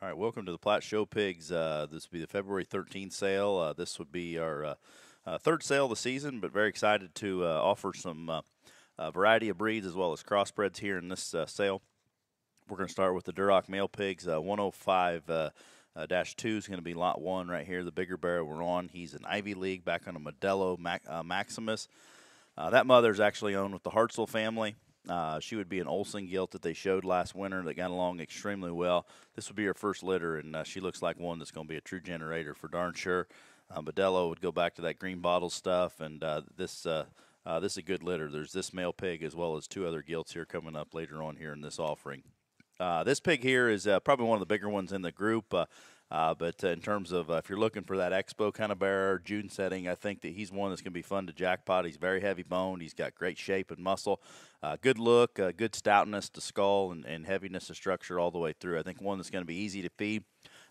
All right, welcome to the Platt Show Pigs. Uh, this will be the February 13th sale. Uh, this would be our uh, uh, third sale of the season, but very excited to uh, offer some uh, variety of breeds as well as crossbreds here in this sale. We're going to start with the Duroc male pigs. 105 dash two is going to be lot one right here. The bigger bear we're on. He's an Ivy League back on a Modelo Mac- Maximus. that mother is actually owned with the Hartzell family. Uh, she would be an Olsen gilt that they showed last winter that got along extremely well. This would be her first litter, and uh, she looks like one that's going to be a true generator for darn sure. Modelo would go back to that green bottle stuff, and uh, this uh, uh, this is a good litter. There's this male pig as well as two other gilts here coming up later on here in this offering. this pig here is probably one of the bigger ones in the group. Uh, but uh, in terms of uh, if you're looking for that expo kind of barrow, June setting, I think that he's one that's going to be fun to jackpot. He's very heavy boned. He's got great shape and muscle, uh, good look, good stoutness to skull, and, and, heaviness of structure all the way through. I think one that's going to be easy to feed.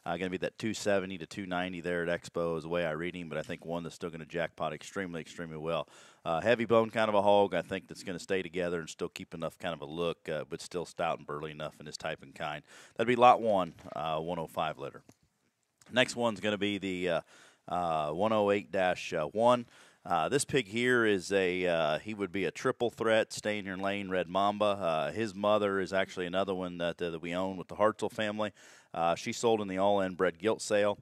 Uh, going to be that 270 to 290 there at Expo is the way I read him, but I think one that's still going to jackpot extremely, extremely well. Uh, heavy bone kind of a hog, I think that's going to stay together and still keep enough kind of a look, uh, but still stout and burly enough in his type and kind. That'd be lot one, 105 liter. Next one's going to be the uh, uh, 108-1. Uh, this pig here is a uh, he would be a triple threat, stay in your lane, red mamba. Uh, his mother is actually another one that that we own with the Hartzell family. Uh, she sold in the all-in bred gilt sale.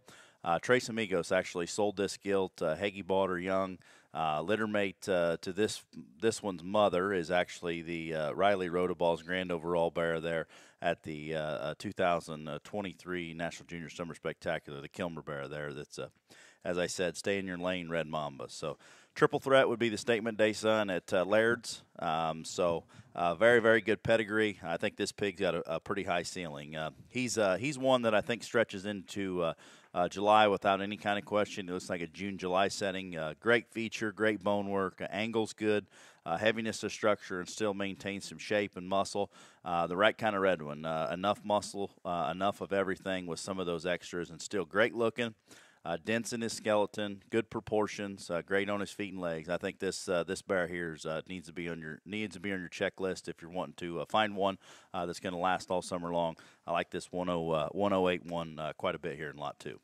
Uh, Trace Amigos actually sold this gilt. Uh, Hagee bought her young. Uh, littermate uh, to this this one's mother is actually the uh, Riley Rotobal's grand overall barrow there at the uh, uh, 2023 National Junior Summer Spectacular, the Kilmer bear there. That's uh, as I said, stay in your lane, Red Mamba. So triple threat would be the Statement Day son at Laird's. Um, so very very good pedigree. I think this pig's got a, a pretty high ceiling. he's he's one that I think stretches into uh, July without any kind of question. It looks like a June July setting. Uh, great feature, great bone work, uh, angles good, uh, heaviness of structure, and still maintains some shape and muscle. Uh, the right kind of red one. Uh, enough muscle, enough of everything with some of those extras, and still great looking. Uh, dense in his skeleton, good proportions, uh, great on his feet and legs. I think this uh, this bear here uh, needs to be on your needs to be on your checklist if you're wanting to uh, find one uh, that's going to last all summer long. I like this 10, 108 one quite a bit here in lot two.